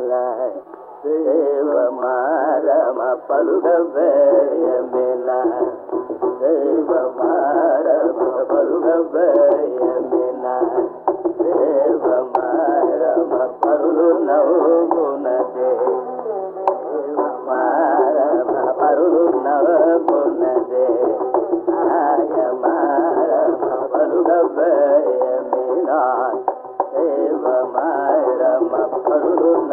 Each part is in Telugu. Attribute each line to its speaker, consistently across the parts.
Speaker 1: దేవ మారమ పలుగవేయమిన దేవమారమ పలుగవేయమిన దేవమారమ పరులు నవ్వున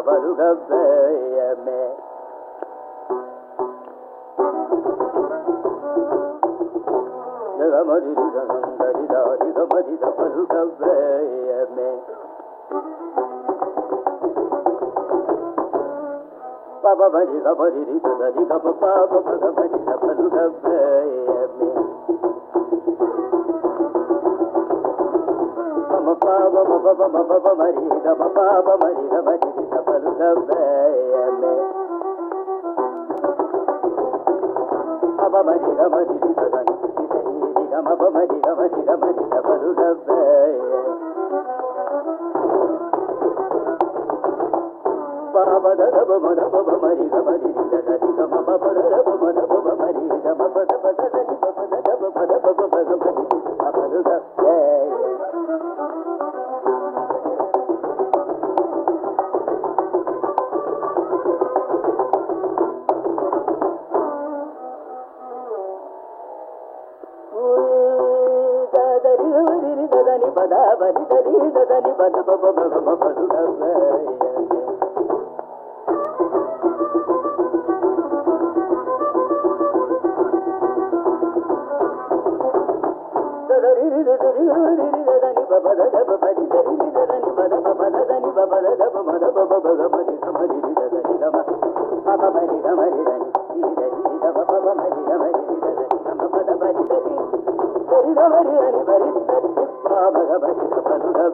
Speaker 1: cavaluga veia me. Dagamari da gandari da digamari da cavaluga veia me. Baba bari ga bari ri da da ga ba ba ba ga bari da cavaluga veia me. Mama pa mama pa mama pa mari ga mama pa mari ga mari ప మరి గమరి గమరి గమలు గవ్వయమే బాబదబ మదబ మరి గమరి దరి గమ బబదబ మదబ మరి గమ దరి దదని పద బరి దరి దదని పద பரிதமரி அனுபரித்த பரிதபனுடைய